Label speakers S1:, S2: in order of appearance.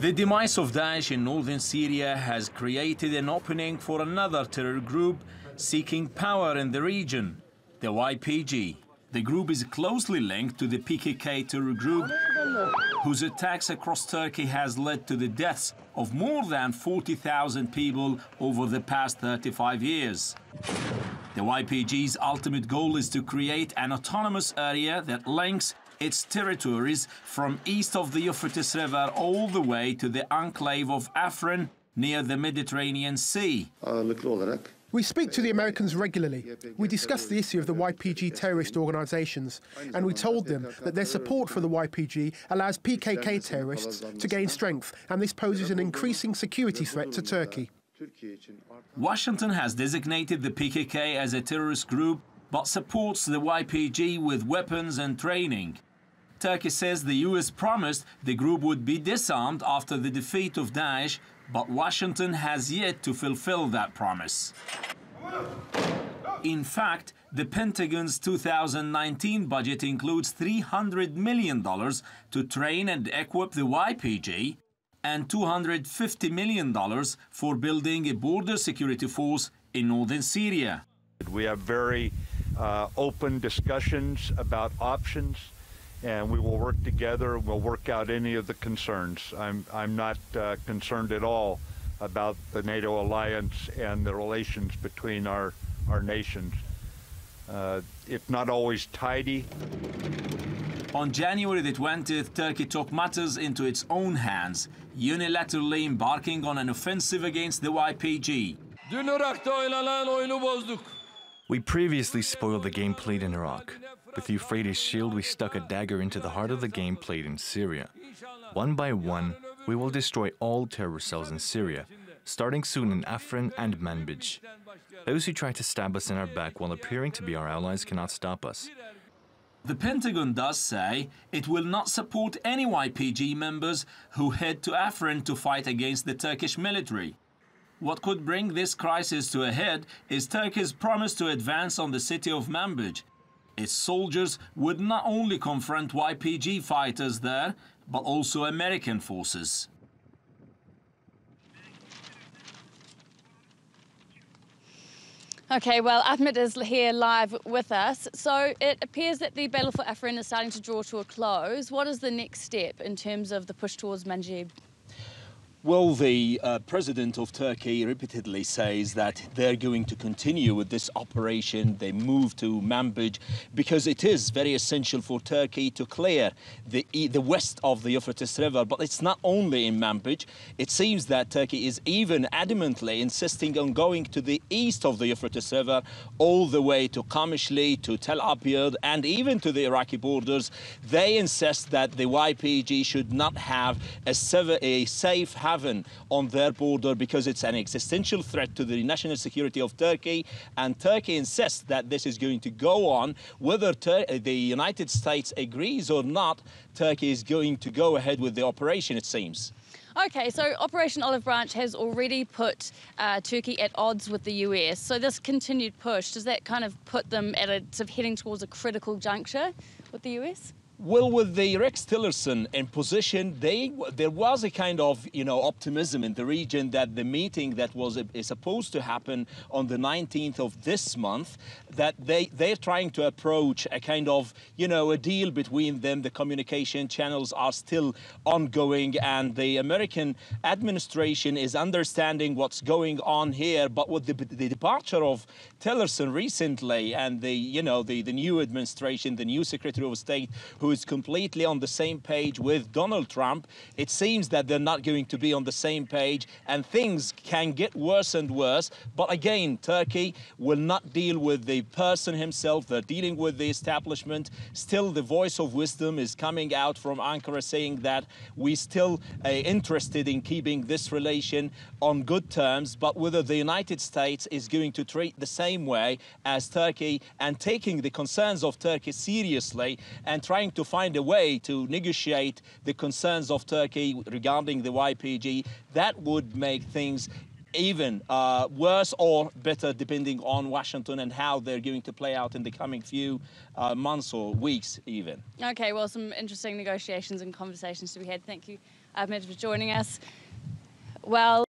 S1: The demise of Daesh in northern Syria has created an opening for another terror group seeking power in the region, the YPG. The group is closely linked to the PKK terror group, whose attacks across Turkey has led to the deaths of more than 40,000 people over the past 35 years. The YPG's ultimate goal is to create an autonomous area that links its territories from east of the Euphrates River all the way to the enclave of Afrin near the Mediterranean Sea.
S2: We speak to the Americans regularly. We discuss the issue of the YPG terrorist organizations, and we told them that their support for the YPG allows PKK terrorists to gain strength, and this poses an increasing security threat to Turkey.
S1: Washington has designated the PKK as a terrorist group, but supports the YPG with weapons and training. Turkey says the US promised the group would be disarmed after the defeat of Daesh but Washington has yet to fulfill that promise. In fact, the Pentagon's 2019 budget includes $300 million to train and equip the YPG and $250 million for building a border security force in northern Syria.
S3: We have very uh, open discussions about options and we will work together and we'll work out any of the concerns. I'm, I'm not uh, concerned at all about the NATO alliance and the relations between our, our nations. Uh, if not always tidy.
S1: On January the 20th, Turkey took matters into its own hands, unilaterally embarking on an offensive against the YPG.
S4: We previously spoiled the game played in Iraq. With Euphrates Shield, we stuck a dagger into the heart of the game played in Syria. One by one, we will destroy all terror cells in Syria, starting soon in Afrin and Manbij. Those who try to stab us in our back while appearing to be our allies cannot stop us.
S1: The Pentagon does say it will not support any YPG members who head to Afrin to fight against the Turkish military. What could bring this crisis to a head is Turkey's promise to advance on the city of Manbij. Its soldiers would not only confront YPG fighters there, but also American forces.
S5: Okay, well, Ahmed is here live with us. So it appears that the battle for Afrin is starting to draw to a close. What is the next step in terms of the push towards Manbij?
S1: Well, the uh, president of Turkey repeatedly says that they're going to continue with this operation. They move to Manbij because it is very essential for Turkey to clear the, the west of the Euphrates River. But it's not only in Manbij. It seems that Turkey is even adamantly insisting on going to the east of the Euphrates River, all the way to Kamishli, to Tel Abyad, and even to the Iraqi borders. They insist that the YPG should not have a, a safe on their border because it's an existential threat to the national security of Turkey. And Turkey insists that this is going to go on. Whether Tur the United States agrees or not, Turkey is going to go ahead with the operation, it seems.
S5: Okay, so Operation Olive Branch has already put uh, Turkey at odds with the US. So this continued push, does that kind of put them at a sort of heading towards a critical juncture with the US?
S1: Well, with the Rex Tillerson in position, they, there was a kind of, you know, optimism in the region that the meeting that was supposed to happen on the 19th of this month, that they, they're trying to approach a kind of, you know, a deal between them. The communication channels are still ongoing and the American administration is understanding what's going on here. But with the, the departure of Tillerson recently and the, you know, the, the new administration, the new Secretary of State, who who is completely on the same page with Donald Trump, it seems that they're not going to be on the same page and things can get worse and worse. But again, Turkey will not deal with the person himself. They're dealing with the establishment. Still, the voice of wisdom is coming out from Ankara saying that we're still uh, interested in keeping this relation on good terms, but whether the United States is going to treat the same way as Turkey and taking the concerns of Turkey seriously and trying to find a way to negotiate the concerns of Turkey regarding the YPG, that would make things even uh, worse or better, depending on Washington and how they're going to play out in the coming few uh, months or weeks, even.
S5: Okay, well, some interesting negotiations and conversations to be had. Thank you, Ahmed, for joining us. Well,